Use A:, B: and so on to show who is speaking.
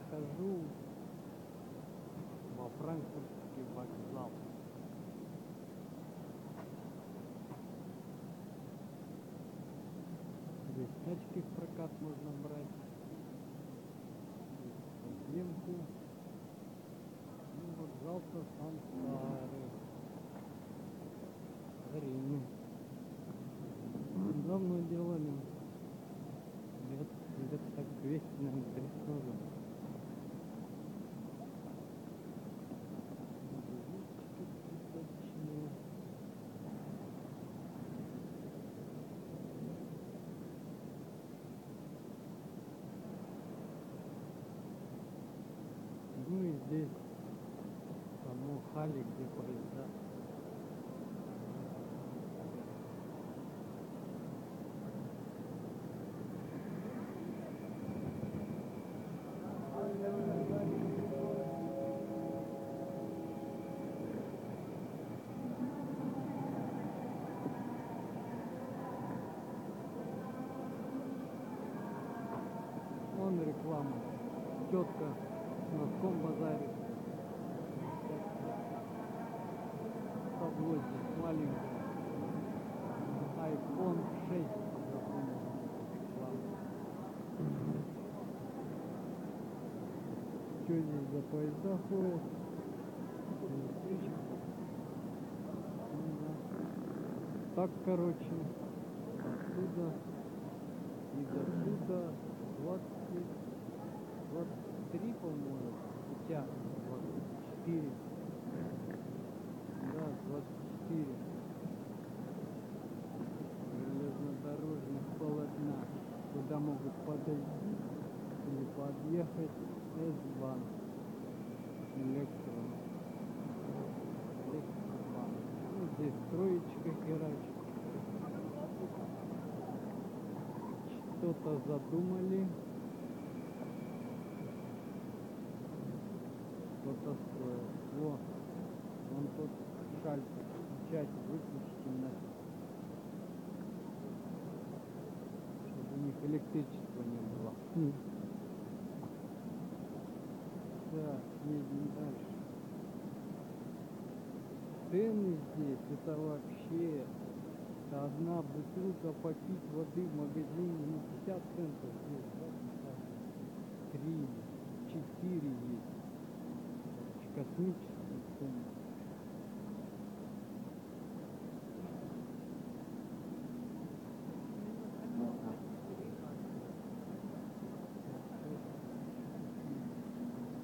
A: захожу во франкфуртский вокзал. Здесь тачки в прокат можно брать. Подземку. Ну, вокзал-то сам старый. Старинный. Давно делали. Лет, лет так 200, наверное, 300 Ну и здесь само Хали, где поезда. Вон реклама. Тетка носком базарит. Табло здесь маленькое. iPhone 6. запомнил. Реклама. Что здесь за поезда ходят? Так, короче, отсюда и до сюда 20, подойти или подъехать S-Bahn. Электро. Электробан. Ну, здесь троечка херачит. Что-то задумали. Кто-то строил. Во, вон тот шальтер. Включайте, выключите нафиг. Электричества не было. Так, едем дальше. Цены здесь, это вообще одна бутылка попить воды в магазине не 50 центов здесь, да, 3, 4 есть. Космические